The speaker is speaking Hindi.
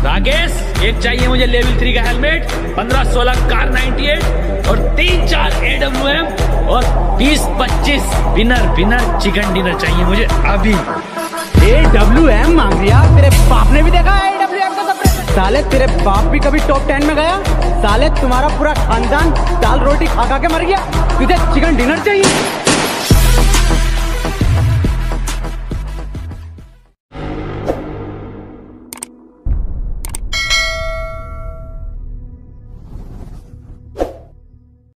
तो राकेश एक चाहिए मुझे लेवल थ्री का हेलमेट, पंद्रह सोलह कार 98 और तीन चार एडब्ल्यू एम और बीस पच्चीस बिनर बिनर चिकन डिनर चाहिए मुझे अभी। ए डब्ल्यू एम मांग लिया, तेरे बाप ने भी देखा है डब्ल्यू एम का साले, तेरे बाप भी कभी टॉप टेन में गया? साले, तुम्हारा पूरा खानदान दाल रोटी खा खा के मर गया? तुझे चिकन डिनर चाहिए?